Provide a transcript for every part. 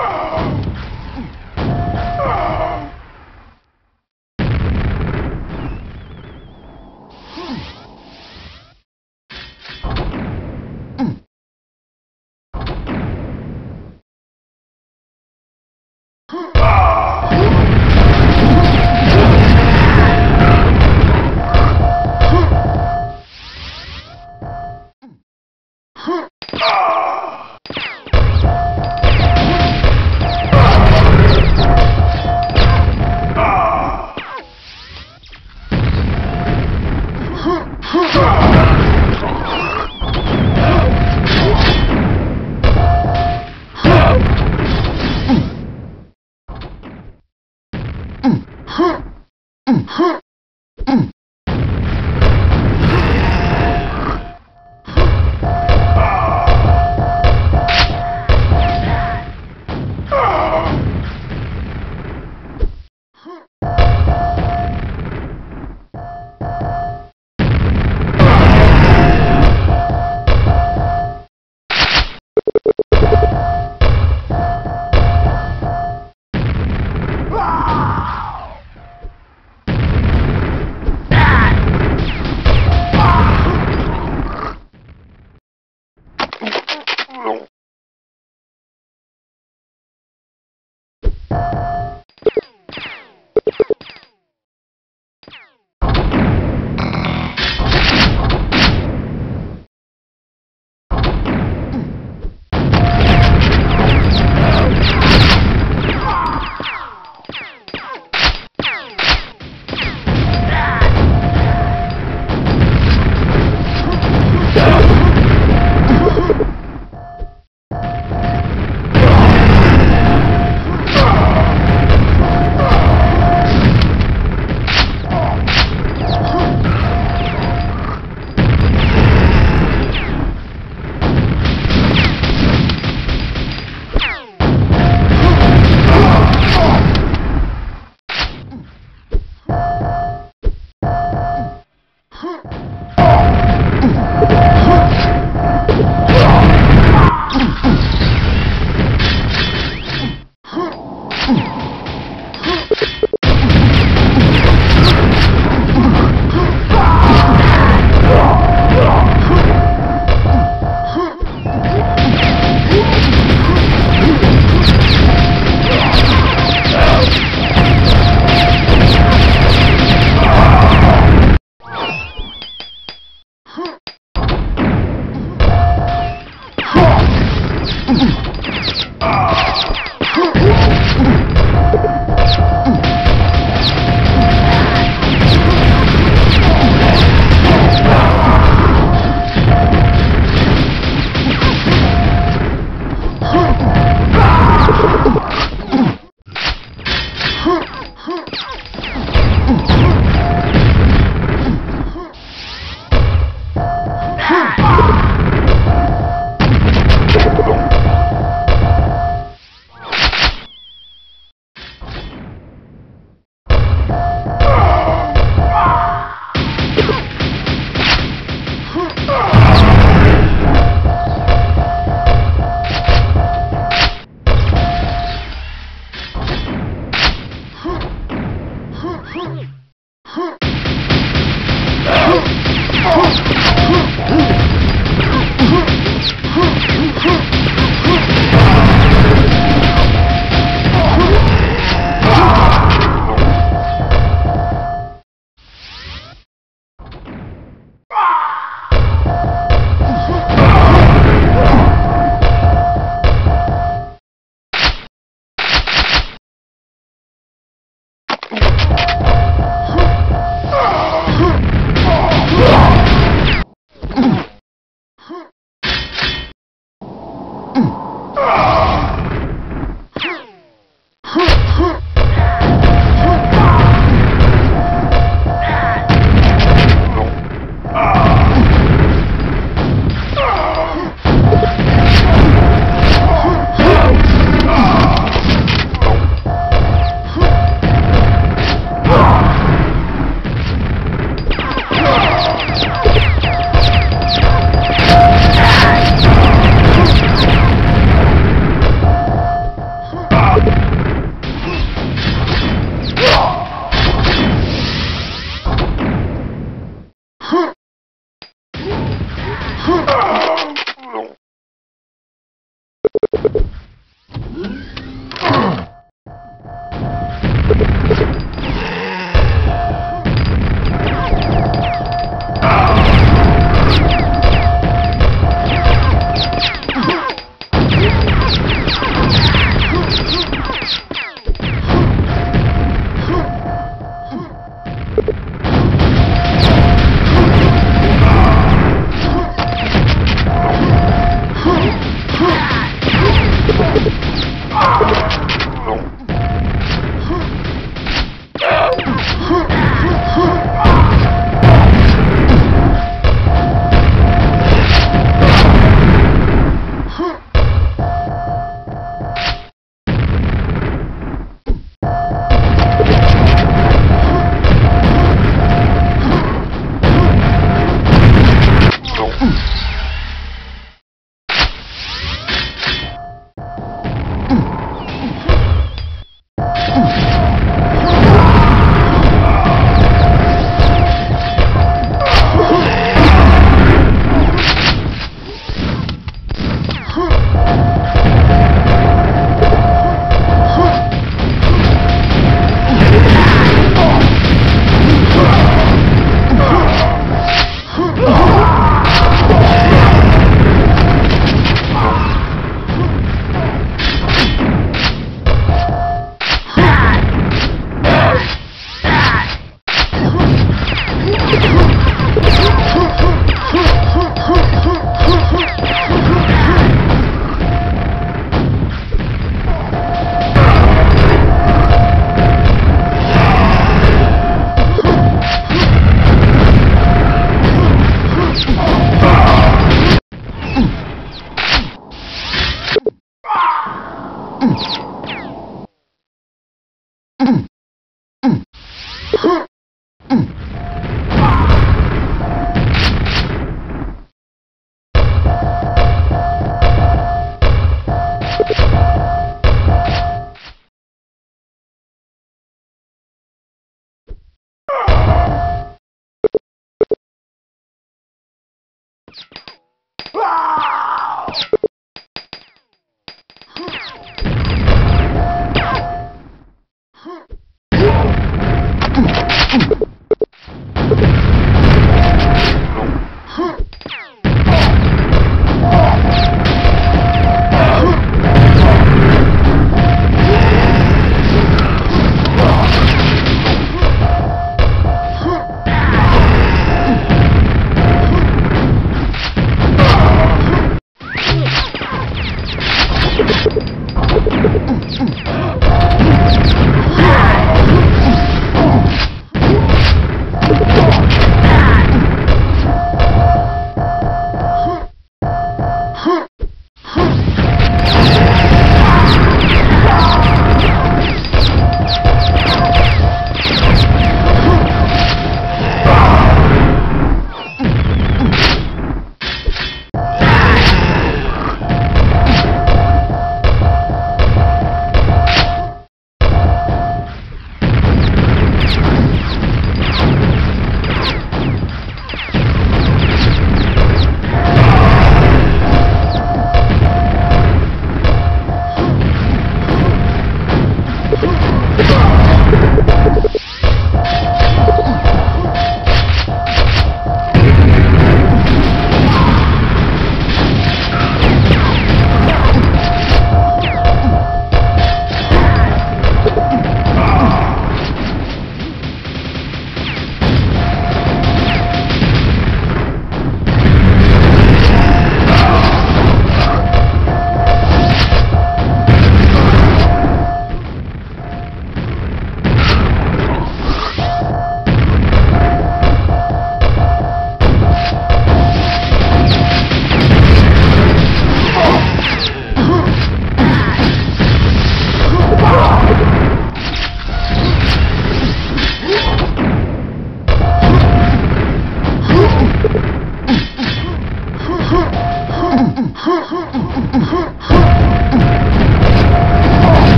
Oh!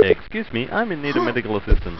Excuse me, I'm in need of medical assistance.